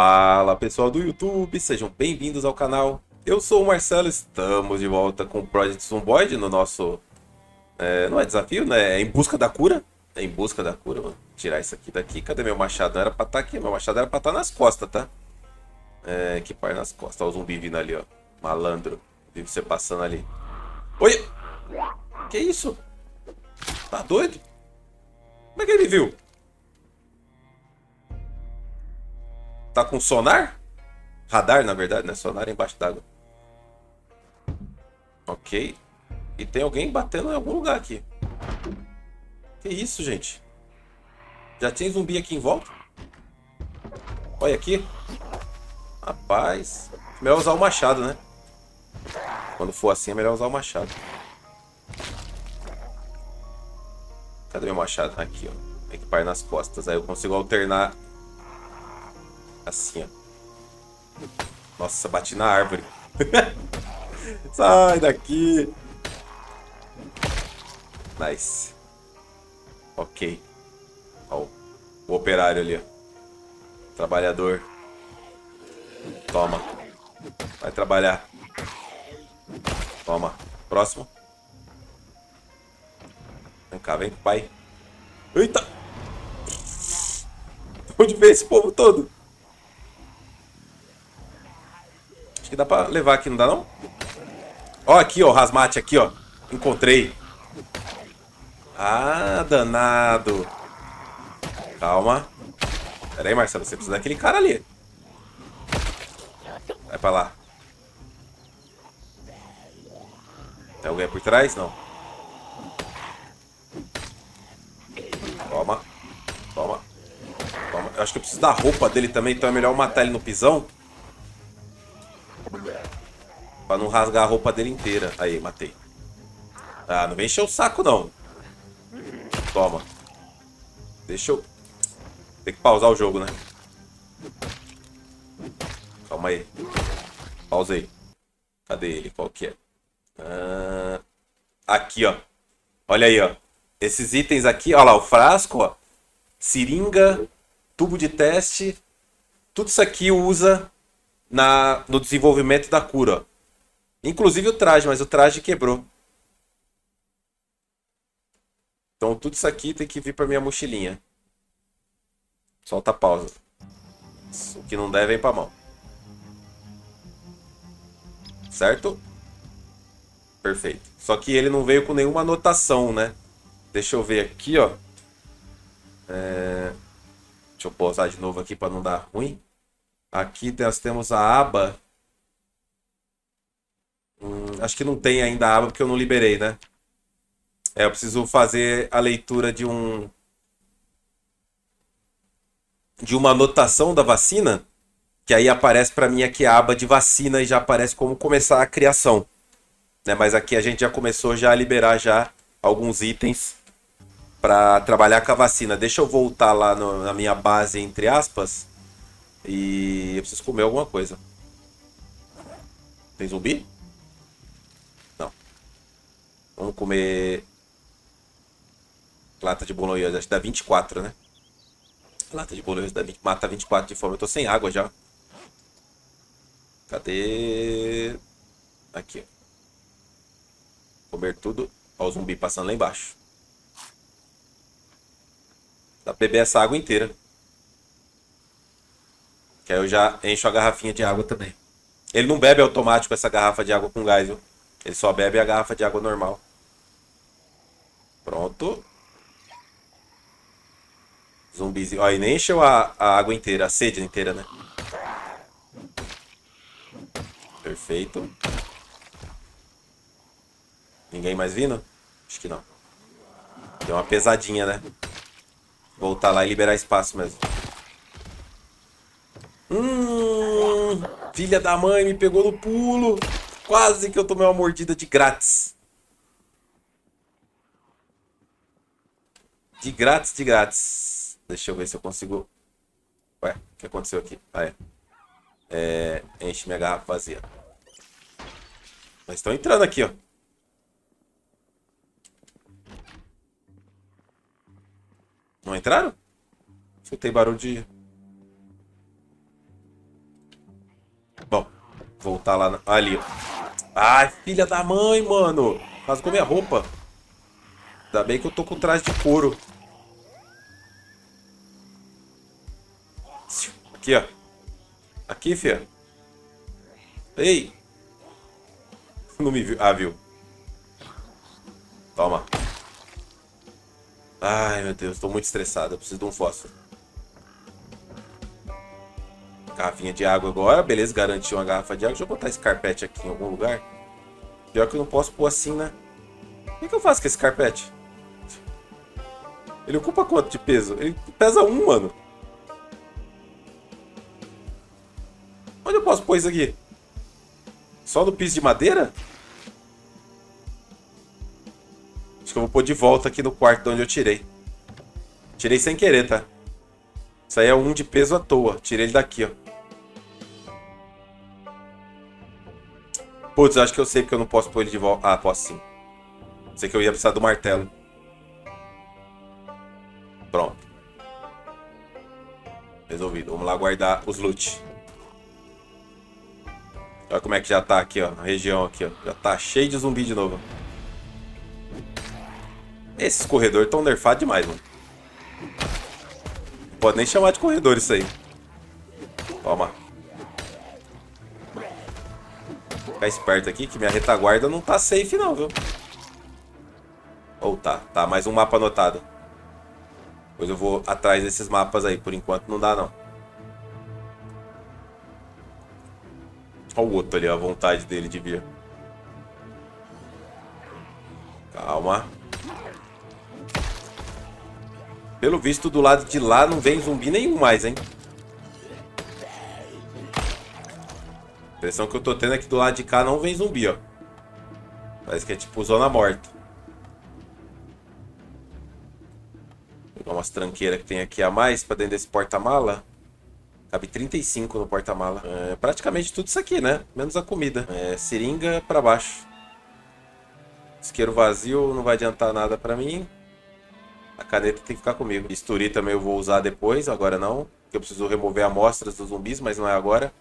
Fala pessoal do YouTube, sejam bem-vindos ao canal. Eu sou o Marcelo, estamos de volta com o Project Zomboid no nosso. É, não é desafio, né? É em busca da cura. É em busca da cura, vou tirar isso aqui daqui. Cadê meu machado? Não era pra estar tá aqui, meu machado era pra estar tá nas costas, tá? É, equipar nas costas. Olha o zumbi vindo ali, ó. Malandro. Vive você passando ali. Oi! Que isso? Tá doido? Como é que ele viu? Tá com sonar? Radar, na verdade, né? Sonar embaixo d'água. Ok. E tem alguém batendo em algum lugar aqui. Que isso, gente? Já tem zumbi aqui em volta? Olha aqui. Rapaz. Melhor usar o machado, né? Quando for assim, é melhor usar o machado. Cadê meu machado? Aqui, ó. Equipar nas costas. Aí eu consigo alternar Assim, ó. Nossa, bati na árvore. Sai daqui. Nice. Ok. Ó, o operário ali, ó. Trabalhador. Toma. Vai trabalhar. Toma. Próximo. Vem cá, vem pai. Eita! Onde veio esse povo todo? Acho que dá pra levar aqui, não dá não? Ó, aqui, ó, rasmate aqui, ó. Encontrei. Ah, danado. Calma. Pera aí, Marcelo, você precisa daquele cara ali. Vai pra lá. Tem alguém por trás? Não. Toma. Toma. Toma. Eu acho que eu preciso da roupa dele também, então é melhor eu matar ele no pisão. Pra não rasgar a roupa dele inteira. Aí, matei. Ah, não vem encher o saco, não. Toma. Deixa eu... Tem que pausar o jogo, né? Calma aí. Pausei. Cadê ele? Qual que é? Ah, aqui, ó. Olha aí, ó. Esses itens aqui, ó lá, o frasco, ó. Seringa, tubo de teste. Tudo isso aqui usa na, no desenvolvimento da cura, ó. Inclusive o traje, mas o traje quebrou. Então tudo isso aqui tem que vir para minha mochilinha. Solta a pausa. O que não deve vem pra mão. Certo? Perfeito. Só que ele não veio com nenhuma anotação, né? Deixa eu ver aqui, ó. É... Deixa eu pausar de novo aqui para não dar ruim. Aqui nós temos a aba Hum, acho que não tem ainda a aba porque eu não liberei, né? É, eu preciso fazer a leitura de um de uma anotação da vacina, que aí aparece para mim aqui a aba de vacina e já aparece como começar a criação. Né? Mas aqui a gente já começou já a liberar já alguns itens para trabalhar com a vacina. Deixa eu voltar lá no, na minha base, entre aspas, e eu preciso comer alguma coisa. Tem zumbi? Vamos comer lata de bolonhesa. Acho que dá 24, né? Lata de bolonhesa dá 20, mata 24 de fome. Eu tô sem água já. Cadê? Aqui. Comer tudo. Olha o zumbi passando lá embaixo. Dá pra beber essa água inteira. Que aí eu já encho a garrafinha de água também. Ele não bebe automático essa garrafa de água com gás, viu? Ele só bebe a garrafa de água normal. Pronto. Zumbizinho. Ó, e nem encheu a, a água inteira, a sede inteira, né? Perfeito. Ninguém mais vindo? Acho que não. Deu uma pesadinha, né? Voltar lá e liberar espaço mesmo. Hum, filha da mãe me pegou no pulo. Quase que eu tomei uma mordida de grátis. De grátis, de grátis. Deixa eu ver se eu consigo... Ué, o que aconteceu aqui? Ah, é. é enche minha garrafa vazia. Mas estão entrando aqui, ó. Não entraram? Escutei barulho de... matar lá na... ali. Ai, filha da mãe, mano. Rasgou minha roupa. Ainda bem que eu tô com traje de couro. Aqui, ó. Aqui, fia. Ei. Não me viu. Ah, viu. Toma. Ai, meu Deus. Tô muito estressado. Eu preciso de um fósforo. Garrafinha de água agora. Beleza, garantiu uma garrafa de água. Deixa eu botar esse carpete aqui em algum lugar. Pior que eu não posso pôr assim, né? O que, que eu faço com esse carpete? Ele ocupa quanto de peso? Ele pesa um, mano. Onde eu posso pôr isso aqui? Só no piso de madeira? Acho que eu vou pôr de volta aqui no quarto de onde eu tirei. Tirei sem querer, tá? Isso aí é um de peso à toa. Tirei ele daqui, ó. Putz, acho que eu sei porque eu não posso pôr ele de volta. Ah, posso sim. Sei que eu ia precisar do martelo. Pronto. Resolvido. Vamos lá guardar os loot. Olha como é que já tá aqui, ó. A região aqui, ó. Já tá cheio de zumbi de novo. Esses corredores estão nerfados demais, mano. Não pode nem chamar de corredor isso aí. Toma. Ficar esperto aqui que minha retaguarda não tá safe não, viu? Ou oh, tá. Tá, mais um mapa anotado. Depois eu vou atrás desses mapas aí. Por enquanto não dá não. Olha o outro ali, a vontade dele de vir. Calma. Pelo visto, do lado de lá não vem zumbi nenhum mais, hein? A impressão que eu tô tendo é que do lado de cá não vem zumbi, ó. Parece que é tipo zona morta. Vou pegar umas tranqueiras que tem aqui a mais pra dentro desse porta-mala. Cabe 35 no porta-mala. É praticamente tudo isso aqui, né? Menos a comida. É seringa pra baixo. Isqueiro vazio não vai adiantar nada pra mim. A caneta tem que ficar comigo. Bisturi também eu vou usar depois, agora não. Porque eu preciso remover amostras dos zumbis, mas não é agora.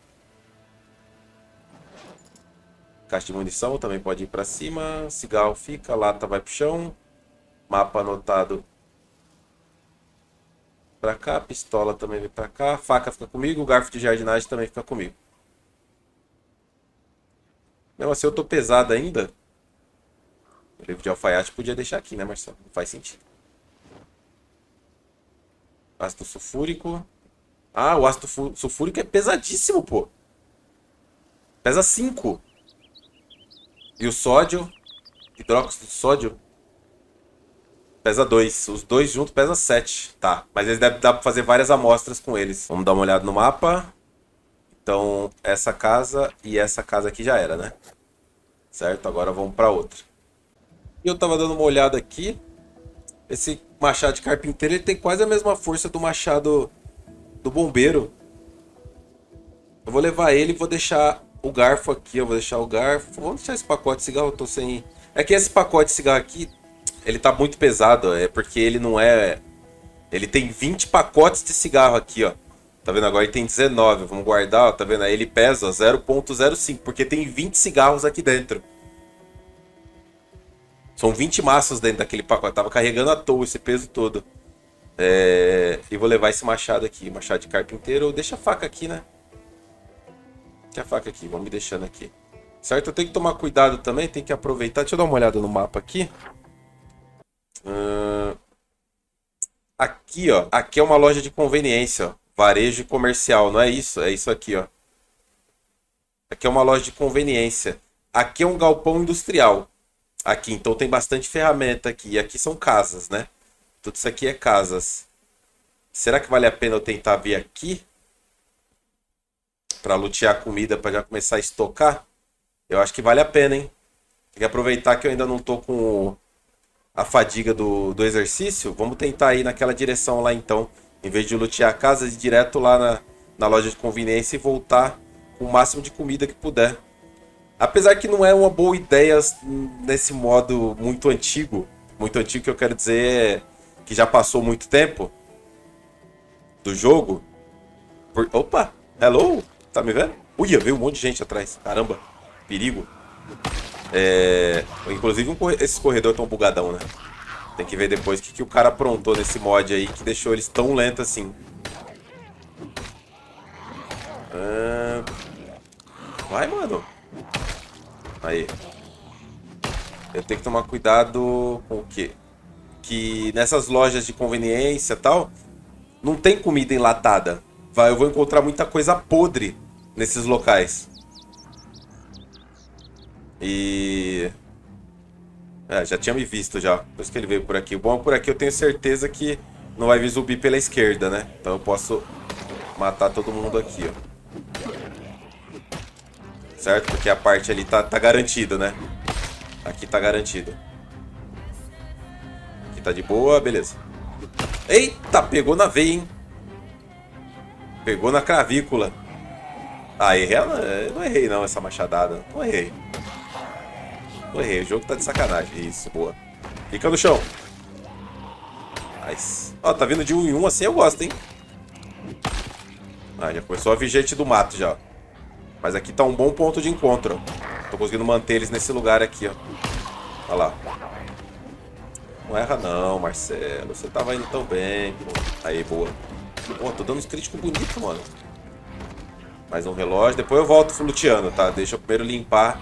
Caixa de munição também pode ir para cima. Cigarro fica, lata vai pro chão. Mapa anotado para cá. Pistola também vem para cá. Faca fica comigo. Garfo de jardinagem também fica comigo. Mesmo assim eu tô pesado ainda. O livro de alfaiate podia deixar aqui, né, Marcelo? Não faz sentido. Ácido sulfúrico. Ah, o ácido sulfúrico é pesadíssimo, pô. Pesa 5. E o sódio, hidróxido de sódio, pesa 2. Os dois juntos pesa 7. Tá, mas eles devem dar pra fazer várias amostras com eles. Vamos dar uma olhada no mapa. Então, essa casa e essa casa aqui já era, né? Certo? Agora vamos para outra. E eu tava dando uma olhada aqui. Esse machado de carpinteiro ele tem quase a mesma força do machado do bombeiro. Eu vou levar ele e vou deixar o garfo aqui, eu vou deixar o garfo. Vamos deixar esse pacote de cigarro, eu tô sem... É que esse pacote de cigarro aqui, ele tá muito pesado, é porque ele não é... Ele tem 20 pacotes de cigarro aqui, ó. Tá vendo? Agora ele tem 19, vamos guardar, ó, tá vendo? Aí ele pesa 0.05, porque tem 20 cigarros aqui dentro. São 20 maços dentro daquele pacote. Tava carregando à toa esse peso todo. É... E vou levar esse machado aqui, machado de carpinteiro. Deixa a faca aqui, né? Tem a faca aqui, vamos me deixando aqui. Certo? Eu tenho que tomar cuidado também, tem que aproveitar. Deixa eu dar uma olhada no mapa aqui. Uh... Aqui, ó. Aqui é uma loja de conveniência, ó. Varejo comercial, não é isso? É isso aqui, ó. Aqui é uma loja de conveniência. Aqui é um galpão industrial. Aqui, então tem bastante ferramenta aqui. E aqui são casas, né? Tudo isso aqui é casas. Será que vale a pena eu tentar vir aqui? para lutear comida para já começar a estocar, eu acho que vale a pena, hein? Tem que aproveitar que eu ainda não tô com a fadiga do, do exercício. Vamos tentar ir naquela direção lá então. Em vez de lutear a casa, ir direto lá na, na loja de conveniência e voltar com o máximo de comida que puder. Apesar que não é uma boa ideia nesse modo muito antigo. Muito antigo que eu quero dizer é que já passou muito tempo do jogo. Por... Opa! Hello? Tá me vendo? Uia, veio um monte de gente atrás. Caramba, perigo. É... Inclusive, um esses corredores tão bugadão, né? Tem que ver depois o que, que o cara aprontou nesse mod aí que deixou eles tão lentos assim. Ah... Vai, mano. Aí. Eu tenho que tomar cuidado com o quê? Que nessas lojas de conveniência e tal, não tem comida enlatada. Vai, eu vou encontrar muita coisa podre nesses locais. E... É, já tinha me visto já. Por isso que ele veio por aqui. O bom é por aqui eu tenho certeza que não vai vir zumbi pela esquerda, né? Então eu posso matar todo mundo aqui, ó. Certo? Porque a parte ali tá, tá garantida, né? Aqui tá garantido. Aqui tá de boa, beleza. Eita, pegou na veia, hein? Pegou na cravícula. Ah, errei. Não errei não essa machadada. Não errei. Não errei. O jogo tá de sacanagem. Isso, boa. Fica no chão. Nice. Ó, tá vindo de um em um assim, eu gosto, hein? Ah, já começou a vir gente do mato já. Mas aqui tá um bom ponto de encontro. Tô conseguindo manter eles nesse lugar aqui, ó. Olha lá. Não erra não, Marcelo. Você tava indo tão bem, pô. Aí, boa. Pô, tô dando uns críticos bonitos, mano. Mais um relógio. Depois eu volto luteando, tá? Deixa eu primeiro limpar.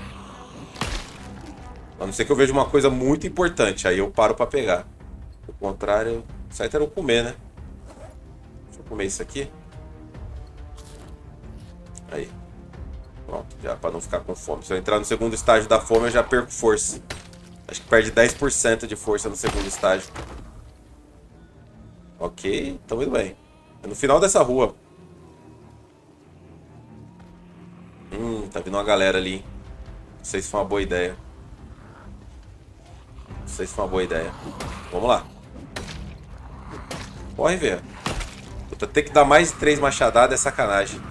A não ser que eu veja uma coisa muito importante. Aí eu paro pra pegar. Do contrário, certo era eu comer, né? Deixa eu comer isso aqui. Aí. Pronto, já pra não ficar com fome. Se eu entrar no segundo estágio da fome, eu já perco força. Acho que perde 10% de força no segundo estágio. Ok, então indo bem. É no final dessa rua. Hum, tá vindo uma galera ali. Não sei se foi uma boa ideia. Sei se foi uma boa ideia. Vamos lá. Corre, ver. Puta, ter que dar mais de três machadadas é sacanagem.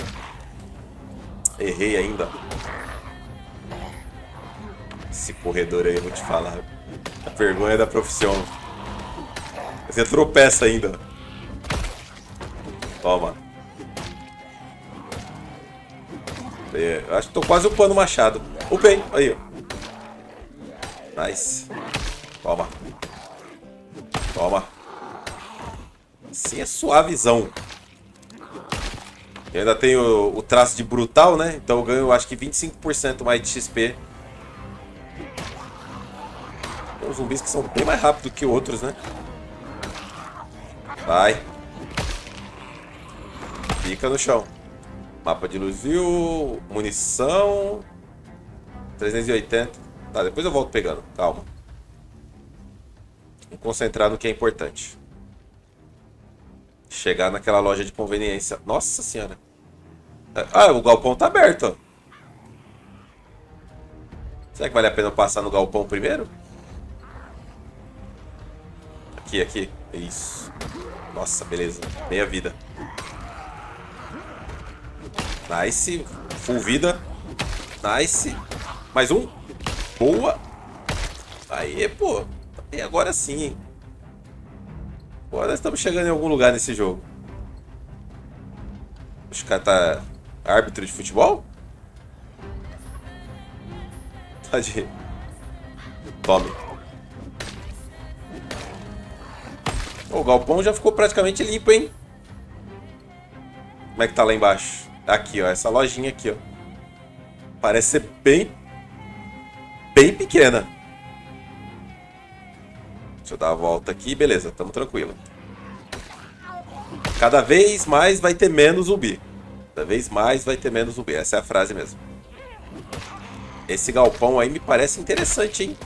Errei ainda. Esse corredor aí, eu vou te falar. A vergonha da profissão. Você tropeça ainda. Toma. É, acho que tô quase upando o machado. Upei, aí, ó. Nice. Toma. Assim é suavizão. Eu ainda tenho o traço de brutal, né? Então eu ganho acho que 25% mais de XP. Tem uns zumbis que são bem mais rápidos que outros, né? Vai. Fica no chão. Mapa de viu. Munição. 380. Tá, depois eu volto pegando. Calma. Concentrar no que é importante. Chegar naquela loja de conveniência. Nossa senhora. Ah, o galpão tá aberto. Será que vale a pena passar no galpão primeiro? Aqui, aqui. Isso. Nossa, beleza. Meia vida. Nice. Full vida. Nice. Mais um. Boa. Aí, pô. E agora sim? Agora estamos chegando em algum lugar nesse jogo. Os caras tá árbitro de futebol? Tá de... Tome. O galpão já ficou praticamente limpo, hein? Como é que tá lá embaixo? Aqui, ó. Essa lojinha aqui, ó. Parece ser bem... Bem pequena. Deixa eu dar a volta aqui. Beleza, tamo tranquilo. Cada vez mais vai ter menos zumbi. Cada vez mais vai ter menos zumbi. Essa é a frase mesmo. Esse galpão aí me parece interessante, hein?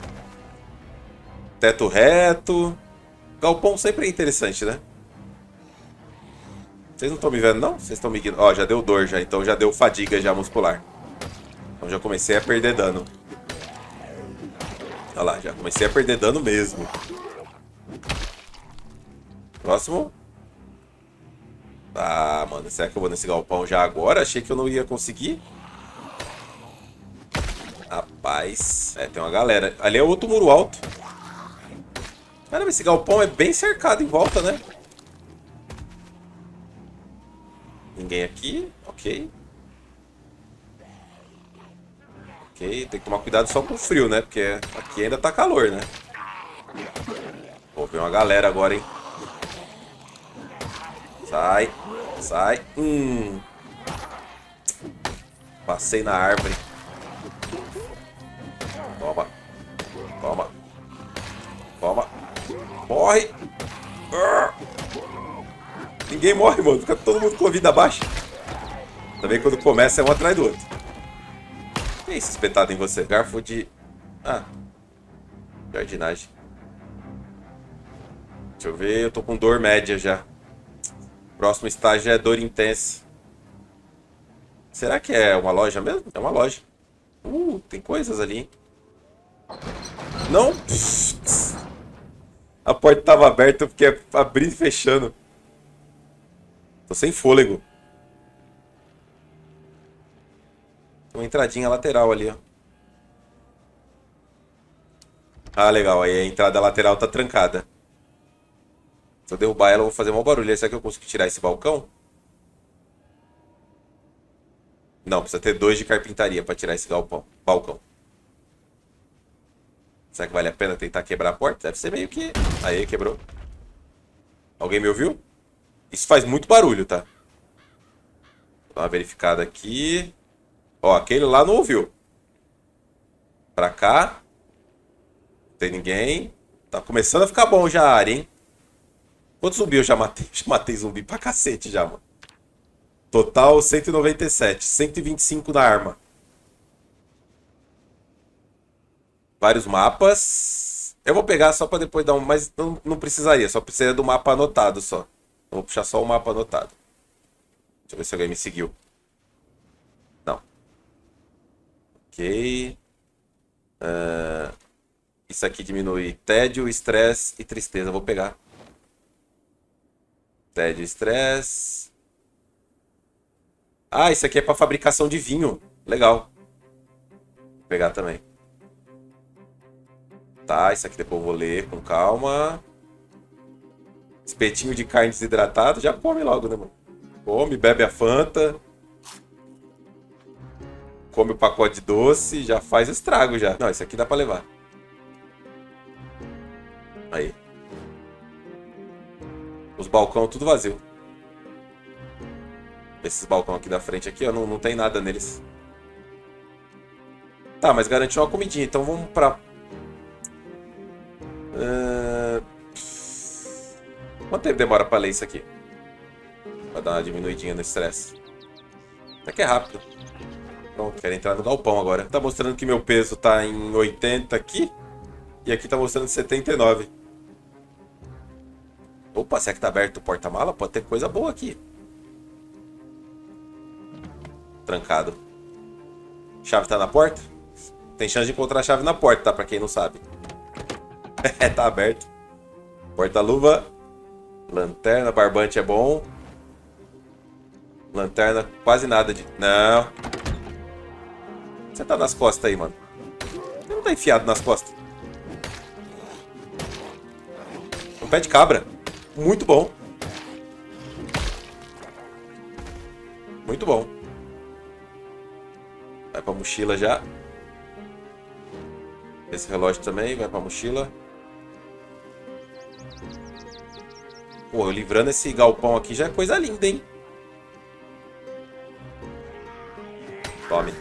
Teto reto. Galpão sempre é interessante, né? Vocês não estão me vendo, não? Vocês estão me Ó, já deu dor já. Então já deu fadiga já muscular. Então já comecei a perder dano. Olha lá, já comecei a perder dano mesmo. Próximo. Ah, mano, será que eu vou nesse galpão já agora? Achei que eu não ia conseguir. Rapaz. É, tem uma galera. Ali é outro muro alto. Caramba, esse galpão é bem cercado em volta, né? Ninguém aqui. Ok. Ok, tem que tomar cuidado só com o frio, né? Porque aqui ainda tá calor, né? Vou ver uma galera agora, hein? Sai. Sai. Hum. Passei na árvore. Toma. Toma. Toma. Morre. Ninguém morre, mano. Fica todo mundo com a vida baixa. Também quando começa é um atrás do outro. Que é isso espetado em você? Garfo de... Ah. Jardinagem. Deixa eu ver. Eu tô com dor média já. Próximo estágio é dor intensa. Será que é uma loja mesmo? É uma loja. Uh, tem coisas ali. Não? A porta estava aberta, fiquei abrindo e fechando. Tô sem fôlego. Tem uma entradinha lateral ali, ó. Ah, legal. Aí a entrada lateral tá trancada. Se eu derrubar ela, eu vou fazer um barulho. Será que eu consigo tirar esse balcão? Não, precisa ter dois de carpintaria para tirar esse galpão, balcão. Será que vale a pena tentar quebrar a porta? Deve ser meio que... Aí, quebrou. Alguém me ouviu? Isso faz muito barulho, tá? Vou dar uma verificada aqui. Ó, aquele lá não ouviu. Pra cá. Não tem ninguém. Tá começando a ficar bom já a área, hein? Quantos zumbi eu já matei? Já matei zumbi pra cacete já, mano. Total 197. 125 na arma. vários mapas. Eu vou pegar só para depois dar um. Mas não, não precisaria, só precisaria do mapa anotado só. vou puxar só o mapa anotado. Deixa eu ver se alguém me seguiu. Não. Ok. Uh, isso aqui diminui tédio, estresse e tristeza. vou pegar. Tédio, estresse. Ah, isso aqui é para fabricação de vinho. Legal. Vou pegar também. Tá, isso aqui depois eu vou ler com calma. Espetinho de carne desidratado, já come logo, né, mano? Come, bebe a Fanta. Come o pacote de doce, já faz estrago já. Não, isso aqui dá pra levar. Aí. Os balcão tudo vazio. Esses balcão aqui da frente aqui, ó, não, não tem nada neles. Tá, mas garantiu uma comidinha. Então vamos pra Uh... Quanto tempo demora pra ler isso aqui? Pra dar uma diminuidinha no estresse. Até que é rápido. Pronto, quero entrar no galpão agora. Tá mostrando que meu peso tá em 80 aqui. E aqui tá mostrando 79. Opa, será que tá aberto o porta-mala? Pode ter coisa boa aqui. Trancado. Chave tá na porta? Tem chance de encontrar a chave na porta, tá? Pra quem não sabe. É, tá aberto. Porta-luva. Lanterna, barbante é bom. Lanterna, quase nada de... Não. Você tá nas costas aí, mano. Você não tá enfiado nas costas. Um pé de cabra. Muito bom. Muito bom. Vai pra mochila já. Esse relógio também vai pra mochila. Pô, livrando esse galpão aqui já é coisa linda, hein? Tome.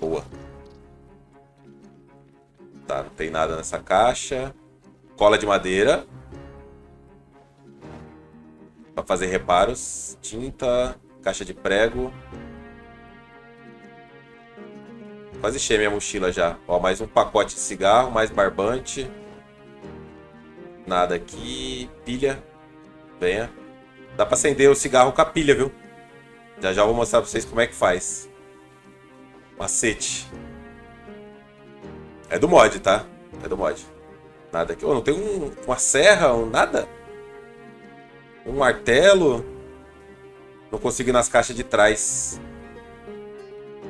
Boa. Não tem nada nessa caixa. Cola de madeira. Pra fazer reparos. Tinta. Caixa de prego. Quase cheia minha mochila já. Ó, mais um pacote de cigarro, mais barbante. Nada aqui. Pilha. Venha. Dá pra acender o cigarro com a pilha, viu? Já já vou mostrar pra vocês como é que faz. Macete. É do mod, tá? É do mod. Nada aqui. Oh, não tem um, uma serra, um, nada? Um martelo. Não consigo ir nas caixas de trás.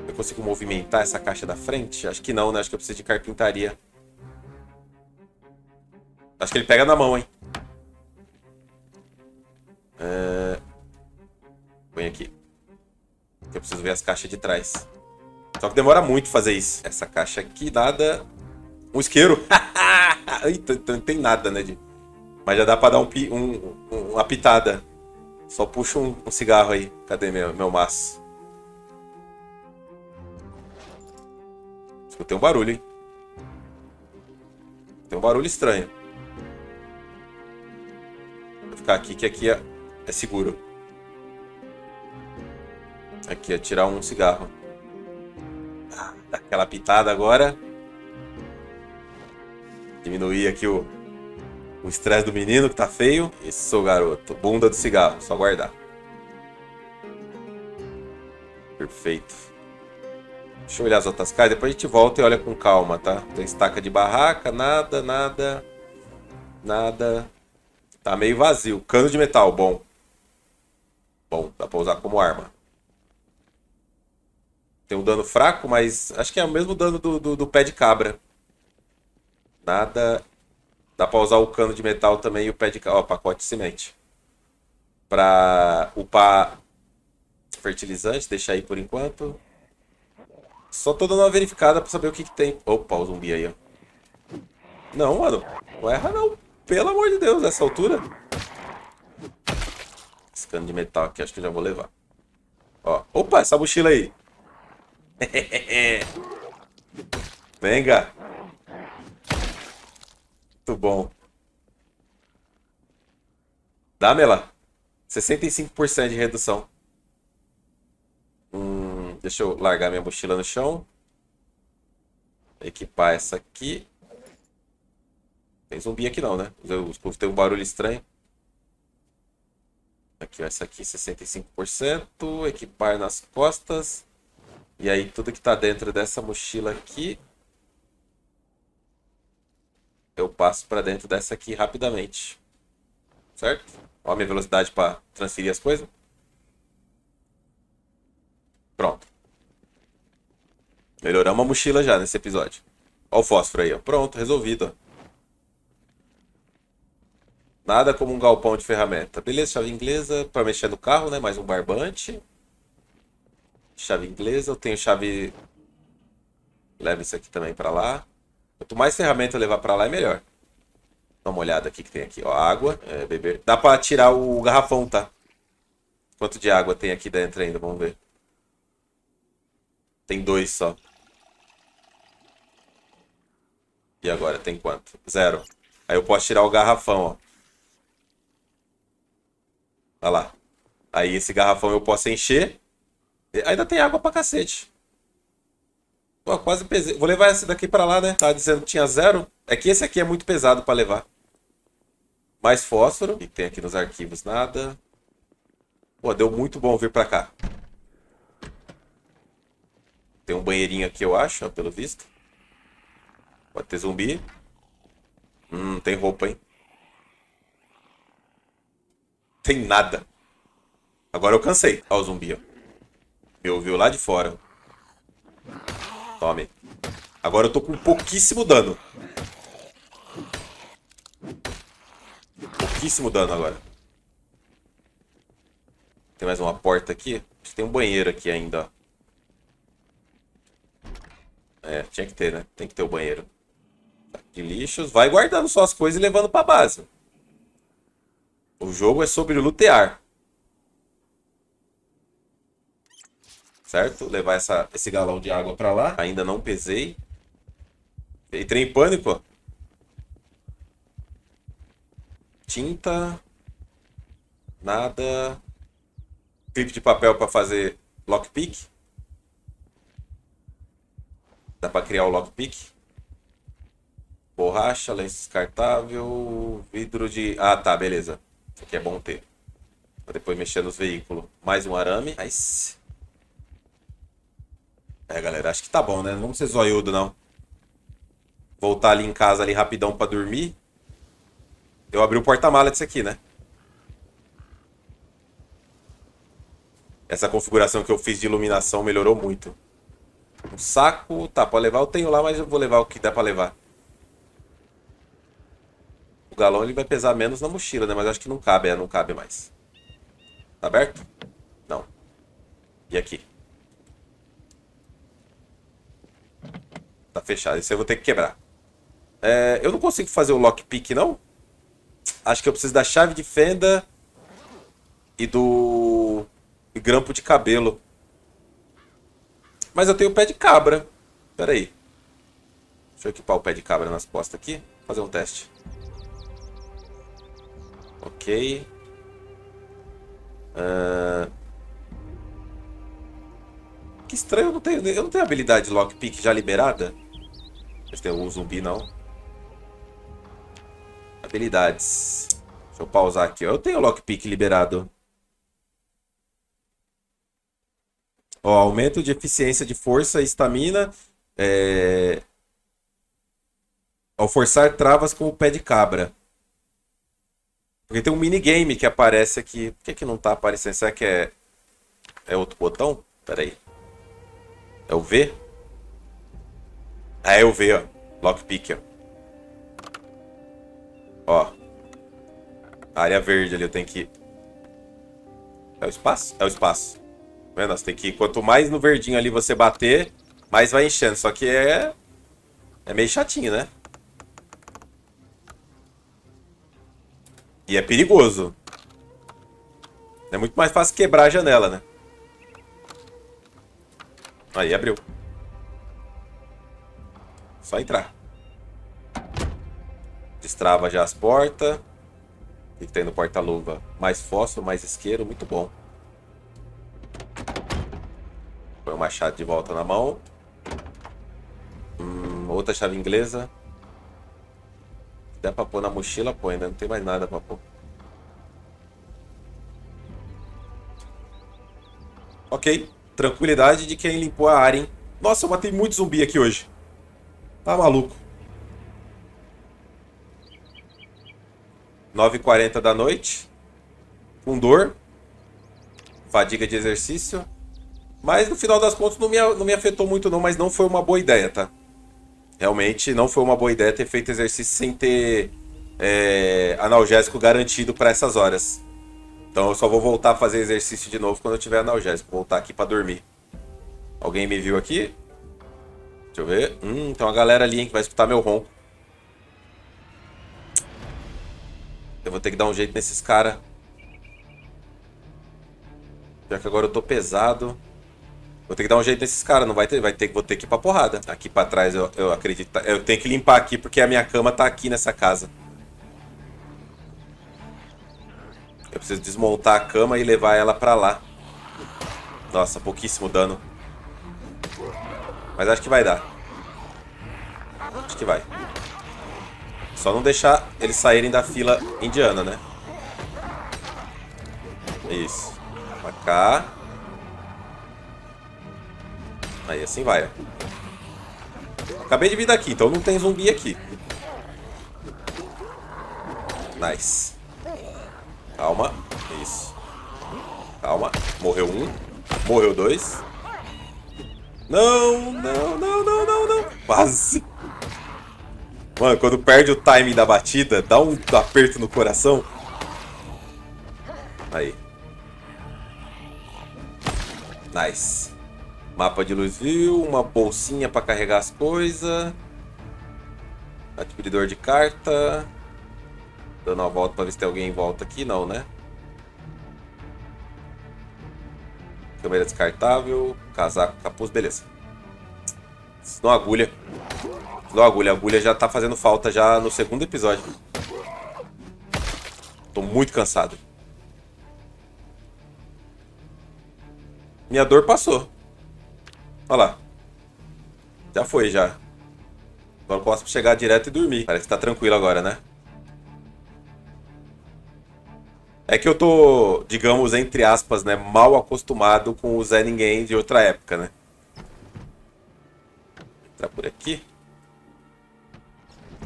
Eu consigo movimentar essa caixa da frente? Acho que não, né? Acho que eu preciso de carpintaria. Acho que ele pega na mão, hein? É... Põe aqui. Eu preciso ver as caixas de trás. Só que demora muito fazer isso. Essa caixa aqui, nada... Um isqueiro. Eita, então não tem nada, né? De... Mas já dá pra dar um, um, uma pitada. Só puxa um, um cigarro aí. Cadê meu, meu maço? Escutei um barulho, hein? Tem um barulho estranho. Vou ficar aqui, que aqui é, é seguro. Aqui é tirar um cigarro. Dá aquela pitada agora. Diminuir aqui o o estresse do menino que tá feio. Isso, garoto. Bunda do cigarro. Só guardar. Perfeito. Deixa eu olhar as outras caixas. Depois a gente volta e olha com calma, tá? Tem estaca de barraca. Nada, nada. Nada. Tá meio vazio. Cano de metal. Bom. Bom, dá pra usar como arma. Tem um dano fraco, mas acho que é o mesmo dano do, do, do pé de cabra. Nada Dá para usar o cano de metal também e o pé de ó, pacote de semente. Para upar fertilizante, deixar aí por enquanto. Só tô dando uma verificada para saber o que, que tem. Opa, o zumbi aí, ó. Não, mano. Não erra não. Pelo amor de Deus, nessa altura. Esse cano de metal aqui, acho que eu já vou levar. Ó. Opa, essa mochila aí. Venga. Muito bom. Dá, Mela? 65% de redução. Hum, deixa eu largar minha mochila no chão. Equipar essa aqui. Tem zumbi aqui não, né? Tem um barulho estranho. Aqui, essa aqui 65%. Equipar nas costas. E aí tudo que tá dentro dessa mochila aqui eu passo para dentro dessa aqui rapidamente. Certo? Olha a minha velocidade para transferir as coisas. Pronto. Melhoramos a mochila já nesse episódio. Olha o fósforo aí, ó. Pronto, resolvido. Nada como um galpão de ferramenta. Beleza, chave inglesa para mexer no carro, né? Mais um barbante. Chave inglesa. Eu tenho chave... Leva isso aqui também para lá. Quanto mais ferramenta eu levar para lá, é melhor. Dá uma olhada aqui que tem aqui, ó. Água, é, beber. Dá para tirar o garrafão, tá? Quanto de água tem aqui dentro ainda? Vamos ver. Tem dois só. E agora, tem quanto? Zero. Aí eu posso tirar o garrafão, ó. Olha lá. Aí esse garrafão eu posso encher. Ainda tem água pra cacete. Pô, quase pesei. Vou levar esse daqui pra lá, né? Tava dizendo que tinha zero. É que esse aqui é muito pesado pra levar. Mais fósforo. E tem aqui nos arquivos nada. Pô, deu muito bom vir pra cá. Tem um banheirinho aqui, eu acho, ó, pelo visto. Pode ter zumbi. Hum, tem roupa, hein? Tem nada. Agora eu cansei. Ó o zumbi, ó. Me ouviu lá de fora. Tome. Agora eu tô com pouquíssimo dano. Pouquíssimo dano agora. Tem mais uma porta aqui. Tem um banheiro aqui ainda. É, tinha que ter, né? Tem que ter o banheiro. De lixos. Vai guardando só as coisas e levando pra base. O jogo é sobre lutear. Certo? Levar essa, esse galão de água para lá. Ainda não pesei. Entrei em pânico. Tinta. Nada. Clipe de papel para fazer lockpick. Dá para criar o lockpick. Borracha, lenço descartável, vidro de... Ah, tá, beleza. Isso aqui é bom ter. Pra depois mexer nos veículos. Mais um arame. Nice. É, galera, acho que tá bom, né? Não vamos ser zoiudo, não. Voltar ali em casa ali rapidão pra dormir. Eu abri o porta-mala disso aqui, né? Essa configuração que eu fiz de iluminação melhorou muito. Um saco, tá, pra levar eu tenho lá, mas eu vou levar o que dá pra levar. O galão ele vai pesar menos na mochila, né? Mas acho que não cabe, é, não cabe mais. Tá aberto? Não. E aqui? Tá fechado. Isso eu vou ter que quebrar. É, eu não consigo fazer o lockpick, não? Acho que eu preciso da chave de fenda e do grampo de cabelo. Mas eu tenho o pé de cabra. Pera aí. Deixa eu equipar o pé de cabra nas costas aqui. Fazer um teste. Ok. Uh... Que estranho, eu não tenho, eu não tenho habilidade lockpick já liberada. Mas tem um zumbi, não. Habilidades. Deixa eu pausar aqui. Eu tenho lockpick liberado. Ó, aumento de eficiência de força e estamina. É... Ao forçar travas com o pé de cabra. Porque tem um minigame que aparece aqui. Por que, que não tá aparecendo? Será que é, é outro botão? Pera aí. É o V? Ah, é o V, ó. Lockpick, ó. Ó. Área verde ali eu tenho que... É o espaço? É o espaço. Tá vendo? Você tem que... Quanto mais no verdinho ali você bater, mais vai enchendo. Só que é... É meio chatinho, né? E é perigoso. É muito mais fácil quebrar a janela, né? Aí, abriu. Só entrar. Destrava já as portas. O que tem no porta-luva? Mais fósforo, mais isqueiro, muito bom. Põe o machado de volta na mão. Hum, outra chave inglesa. Se der pra pôr na mochila, põe, né? Não tem mais nada pra pôr. Ok. Tranquilidade de quem limpou a área, hein? Nossa, eu matei muito zumbi aqui hoje. Tá maluco. 9h40 da noite. Com dor. Fadiga de exercício. Mas no final das contas não me, não me afetou muito não, mas não foi uma boa ideia, tá? Realmente não foi uma boa ideia ter feito exercício sem ter é, analgésico garantido para essas horas. Então eu só vou voltar a fazer exercício de novo quando eu tiver analgésico. Voltar aqui para dormir. Alguém me viu aqui? Eu ver. Hum, tem uma galera ali hein, que vai escutar meu ronco. Eu vou ter que dar um jeito nesses caras. Já que agora eu tô pesado. Vou ter que dar um jeito nesses caras, não vai ter, vai ter, vou ter que ir pra porrada. Aqui pra trás eu, eu acredito. Eu tenho que limpar aqui porque a minha cama tá aqui nessa casa. Eu preciso desmontar a cama e levar ela pra lá. Nossa, pouquíssimo dano. Mas acho que vai dar. Acho que vai. Só não deixar eles saírem da fila indiana, né? Isso. Pra cá. Aí assim vai. Acabei de vir daqui, então não tem zumbi aqui. Nice. Calma. Isso. Calma. Morreu um. Morreu dois. Não, não, não, não, não, não. Quase. Mano, quando perde o timing da batida, dá um aperto no coração. Aí. Nice. Mapa de luz viu, uma bolsinha para carregar as coisas. Adquiridor de carta. Dando uma volta para ver se tem alguém em volta aqui. Não, né? Câmera descartável. Casaco, capuz, beleza. Não agulha. Não agulha. A agulha já tá fazendo falta já no segundo episódio. Tô muito cansado. Minha dor passou. Olha lá. Já foi, já. Agora eu posso chegar direto e dormir. Parece que tá tranquilo agora, né? É que eu tô, digamos, entre aspas, né, mal acostumado com o Zé Ninguém de outra época, né? Entrar por aqui.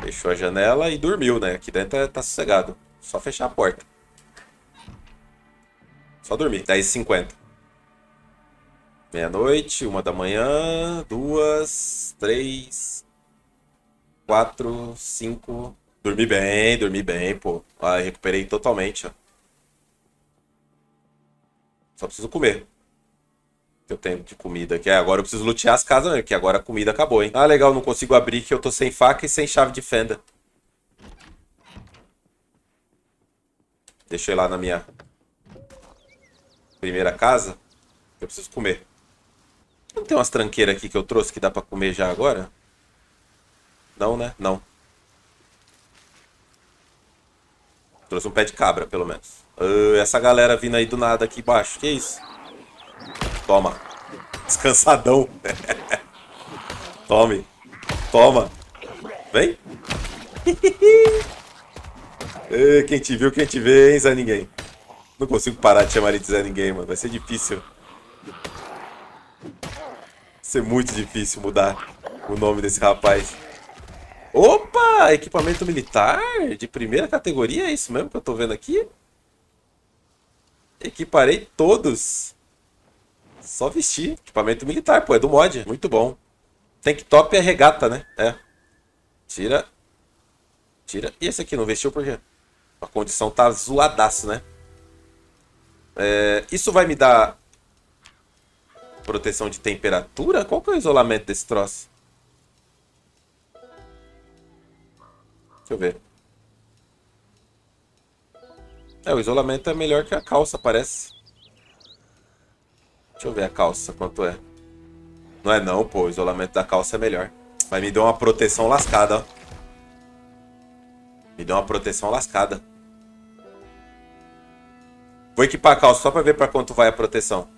Fechou a janela e dormiu, né? Aqui dentro tá, tá sossegado. Só fechar a porta. Só dormir. 10h50. Meia-noite, uma da manhã, duas, três, quatro, cinco. Dormi bem, dormi bem, pô. Ah, recuperei totalmente, ó. Só preciso comer. eu tenho de comida. Que é, agora eu preciso lutear as casas mesmo, que agora a comida acabou, hein? Ah, legal, não consigo abrir que eu tô sem faca e sem chave de fenda. Deixa eu ir lá na minha primeira casa. Eu preciso comer. Não tem umas tranqueiras aqui que eu trouxe que dá pra comer já agora? Não, né? Não. Trouxe um pé de cabra, pelo menos. Uh, essa galera vindo aí do nada aqui embaixo. Que isso? Toma. Descansadão. Tome. Toma. Vem. quem te viu, quem te vê, hein, Zé Ninguém. Não consigo parar de chamar ele de Zé Ninguém, mano. Vai ser difícil. Vai ser muito difícil mudar o nome desse rapaz. Opa! Equipamento militar de primeira categoria, é isso mesmo que eu tô vendo aqui? Equiparei todos. Só vestir. Equipamento militar, pô, é do mod. Muito bom. Tank top é regata, né? É. Tira. Tira. E esse aqui não vestiu por quê? A condição tá zoadaço, né? É, isso vai me dar proteção de temperatura? Qual que é o isolamento desse troço? Eu ver. É, o isolamento é melhor que a calça, parece. Deixa eu ver a calça, quanto é. Não é não, pô. O isolamento da calça é melhor. Mas me deu uma proteção lascada, ó. Me deu uma proteção lascada. Vou equipar a calça só pra ver pra quanto vai a proteção.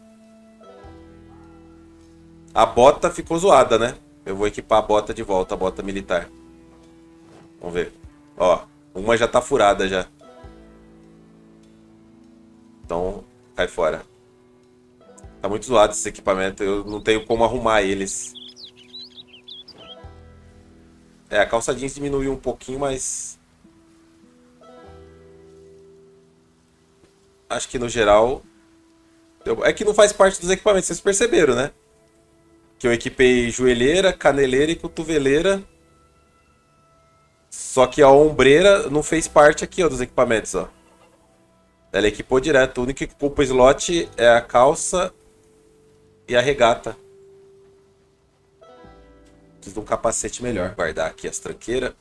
A bota ficou zoada, né? Eu vou equipar a bota de volta, a bota militar. Vamos ver. Ó, uma já tá furada já. Então, cai fora. Tá muito zoado esse equipamento, eu não tenho como arrumar eles. É, a calça jeans diminuiu um pouquinho, mas... Acho que no geral... É que não faz parte dos equipamentos, vocês perceberam, né? Que eu equipei joelheira, caneleira e cotoveleira. Só que a ombreira não fez parte aqui ó, dos equipamentos, ó. Ela equipou direto. O único que equipou pro slot é a calça e a regata. Preciso de um capacete melhor. Guardar aqui as tranqueiras.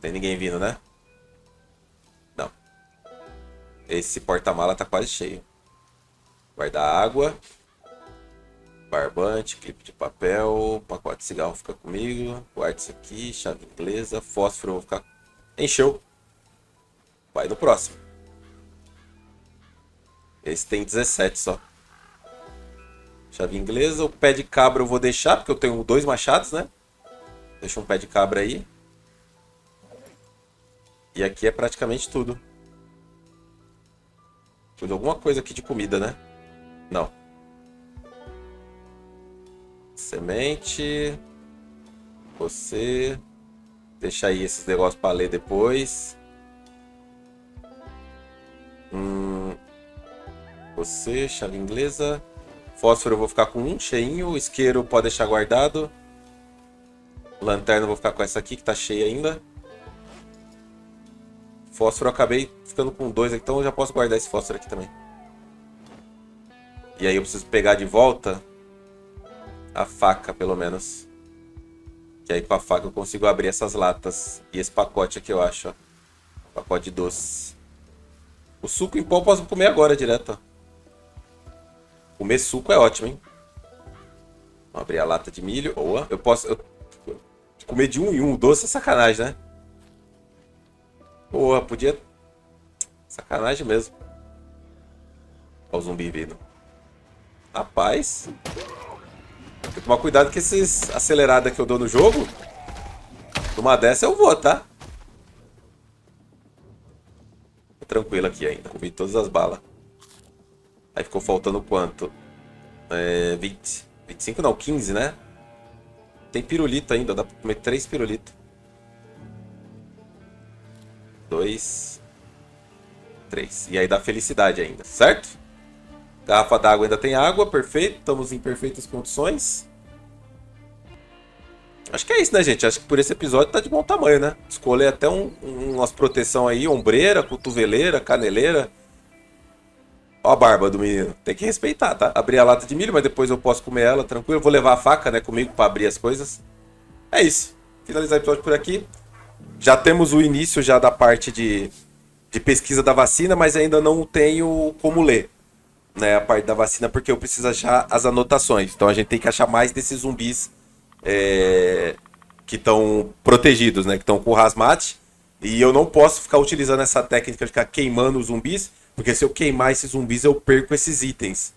Tem ninguém vindo, né? Não. Esse porta-mala tá quase cheio. Guardar água. Barbante, clipe de papel, pacote de cigarro fica comigo. Isso aqui, chave inglesa, fósforo vou ficar. Encheu. Vai no próximo. Esse tem 17 só. Chave inglesa. O pé de cabra eu vou deixar, porque eu tenho dois machados, né? Deixa um pé de cabra aí. E aqui é praticamente tudo. Tudo alguma coisa aqui de comida, né? Não. Semente. Você. Deixa aí esses negócios para ler depois. Hum, você, chave inglesa. Fósforo eu vou ficar com um cheinho. Isqueiro pode deixar guardado. Lanterna eu vou ficar com essa aqui que tá cheia ainda. Fósforo eu acabei ficando com dois, então eu já posso guardar esse fósforo aqui também. E aí eu preciso pegar de volta a faca, pelo menos. Que aí com a faca eu consigo abrir essas latas. E esse pacote aqui, eu acho, ó. Pacote de doce. O suco em pó eu posso comer agora direto, ó. Comer suco é ótimo, hein? Vamos abrir a lata de milho. Boa. Eu posso... Eu... Comer de um em um. Doce é sacanagem, né? Porra, podia... Sacanagem mesmo. Olha o zumbi vindo. Rapaz... Tem que tomar cuidado com esses aceleradas que eu dou no jogo. Numa dessa eu vou, tá? Tô tranquilo aqui ainda. Comi todas as balas. Aí ficou faltando quanto? É, 20. 25 não, 15, né? Tem pirulito ainda, dá pra comer 3 pirulitos. 2. 3. E aí dá felicidade ainda, certo? Garrafa d'água ainda tem água, perfeito. Estamos em perfeitas condições. Acho que é isso, né, gente? Acho que por esse episódio tá de bom tamanho, né? Escolher até um, um, umas proteção aí, ombreira, cotoveleira, caneleira. Ó a barba do menino. Tem que respeitar, tá? Abri a lata de milho, mas depois eu posso comer ela tranquilo. Vou levar a faca, né, comigo pra abrir as coisas. É isso. Finalizar o episódio por aqui. Já temos o início já da parte de, de pesquisa da vacina, mas ainda não tenho como ler. Né, a parte da vacina, porque eu preciso achar as anotações. Então a gente tem que achar mais desses zumbis é, que estão protegidos, né? Que estão com o Hazmat. E eu não posso ficar utilizando essa técnica de ficar queimando os zumbis, porque se eu queimar esses zumbis, eu perco esses itens.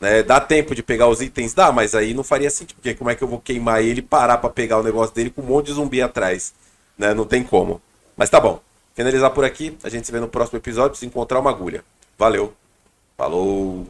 Né? Dá tempo de pegar os itens? Dá, mas aí não faria sentido, porque como é que eu vou queimar ele e parar para pegar o negócio dele com um monte de zumbi atrás? Né? Não tem como. Mas tá bom. Finalizar por aqui. A gente se vê no próximo episódio. Se encontrar uma agulha. Valeu. Falou.